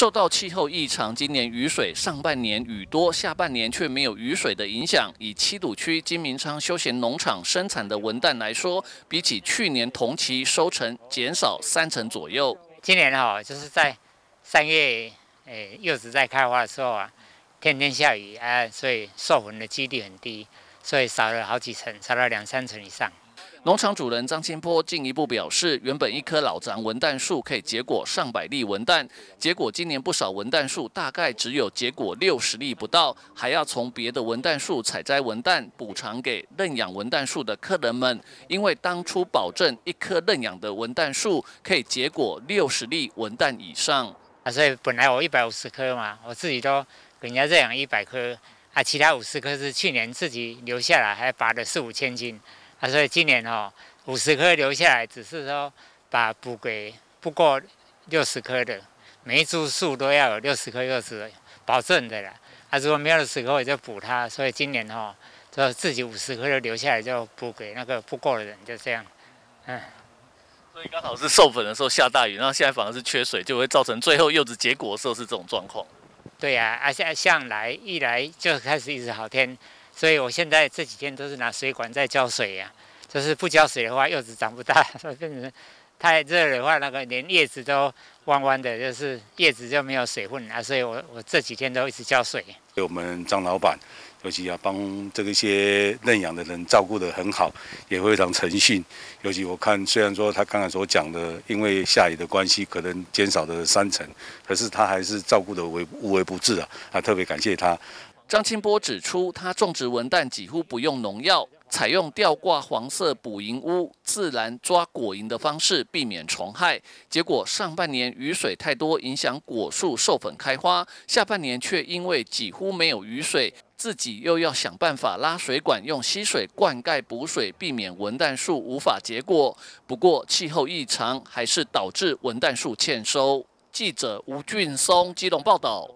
受到气候异常，今年雨水上半年雨多，下半年却没有雨水的影响。以七堵区金明昌休闲农场生产的文旦来说，比起去年同期收成减少三成左右。今年哈，就是在三月，诶，柚子在开花的时候啊，天天下雨啊，所以授粉的几率很低，所以少了好几成，少了两三成以上。农场主人张清波进一步表示，原本一棵老长文旦树可以结果上百粒文旦，结果今年不少文旦树大概只有结果六十粒不到，还要从别的文旦树采摘文旦补偿给认养文旦树的客人们，因为当初保证一棵认养的文旦树可以结果六十粒文旦以上，啊，所以本来我一百五十棵嘛，我自己都给人家认养一百棵，啊，其他五十棵是去年自己留下来，还拔了四五千斤。啊，所以今年哦，五十棵留下来，只是说把补给不过六十棵的，每一株树都要有六十棵柚子，保证的啦。啊，如果没有六十棵，我就补它。所以今年哦，就自己五十棵就留下来，就补给那个不够的人，就这样。嗯。所以刚好是授粉的时候下大雨，然后现在反而是缺水，就会造成最后柚子结果的时候是这种状况。对呀，啊，现在像来一来就开始一直好天。所以我现在这几天都是拿水管在浇水呀，就是不浇水的话，柚子长不大；所 以变成太热的话，那个连叶子都弯弯的，就是叶子就没有水分啊。所以我我这几天都一直浇水。我们张老板，尤其要帮这个一些认养的人照顾得很好，也非常诚信。尤其我看，虽然说他刚才所讲的，因为下雨的关系，可能减少了三成，可是他还是照顾得无无微不至啊！啊，特别感谢他。张清波指出，他种植文旦几乎不用农药，采用吊挂黄色捕蝇屋，自然抓果蝇的方式，避免虫害。结果上半年雨水太多，影响果树授粉开花；下半年却因为几乎没有雨水，自己又要想办法拉水管，用溪水灌溉补水，避免文旦树无法结果。不过气候异常，还是导致文旦树欠收。记者吴俊松基隆报道。